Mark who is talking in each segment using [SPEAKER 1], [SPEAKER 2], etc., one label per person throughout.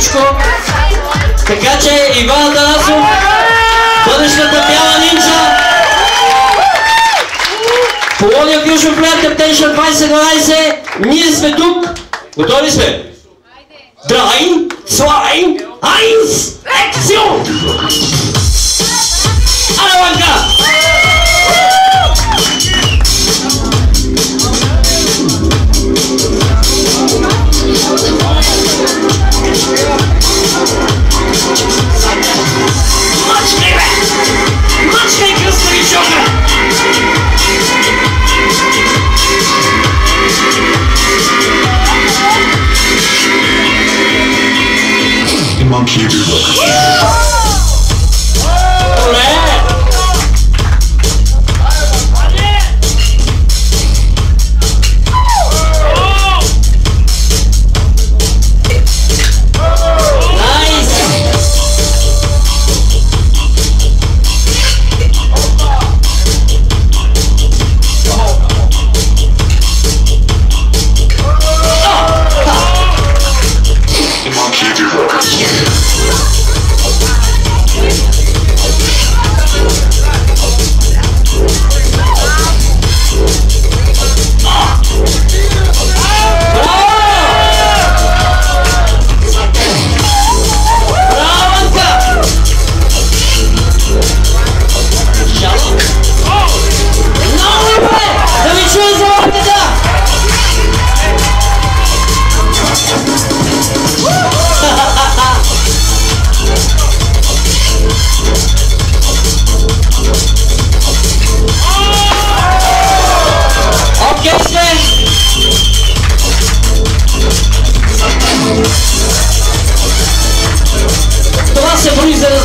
[SPEAKER 1] всичко. Така че Иван Атанасов, бъдещата бяла нинджа, Полония Ключов Плят, Temptation 2012, ние сме тук. Готови сме? Drei, zwei, eins, Action! Alawanka! Мъчни Keep it up.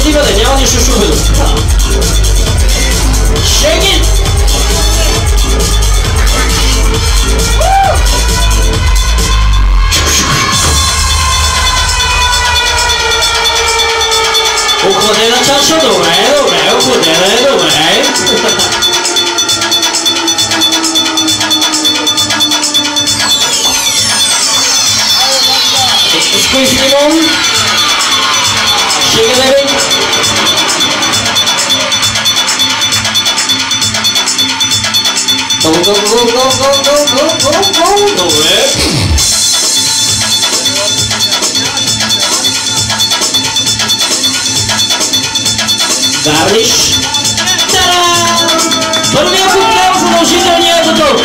[SPEAKER 1] dziwne, nie ma niż szuszuby. Shake it! Uchodela ciacio, dobre, dobre, uchodela, dobre. Squeeze limon. Shake it a bit. Go. Гарниш. Та-дам! Първия коктейл задължителният за тук.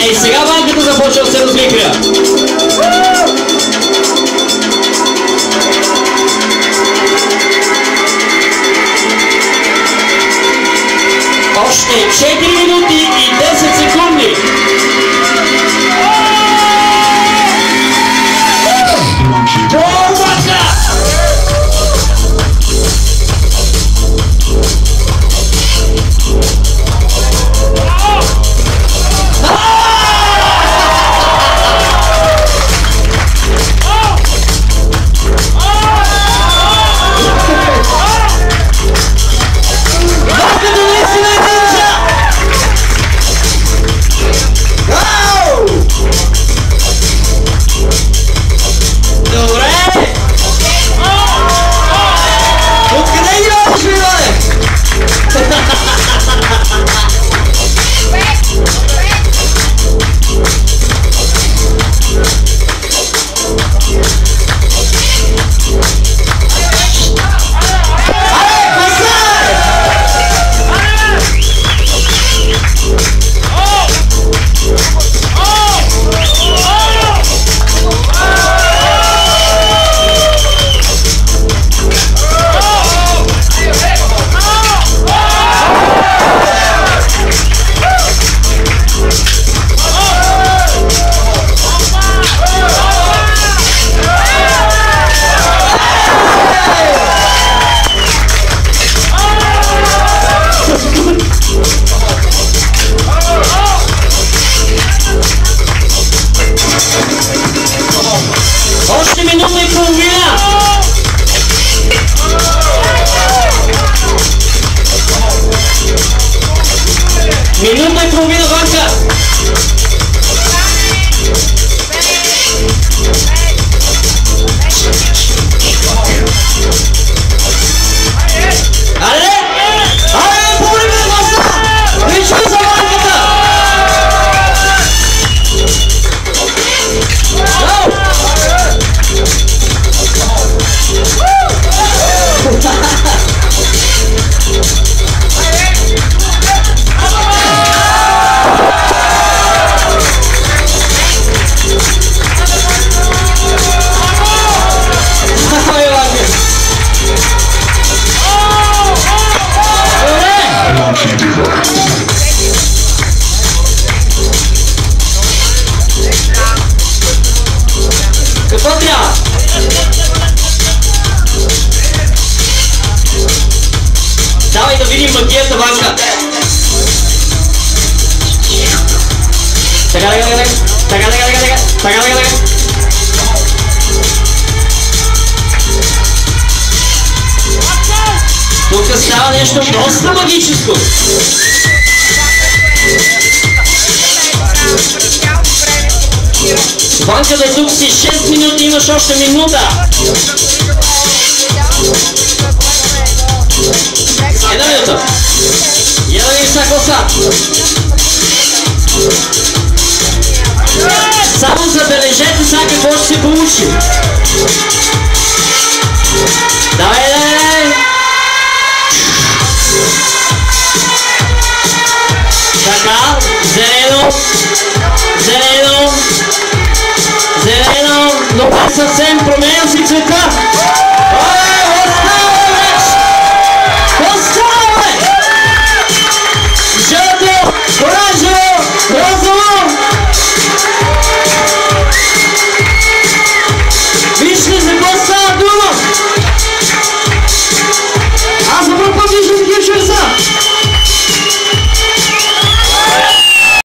[SPEAKER 1] Ей, сега банката започва да се развихря. Trinity это видим, вот где собака. Так, так, так, так, так, так, так, так, так, так, Тук става нещо 6 минута. Lo pasa sempre, música. ¡Ay,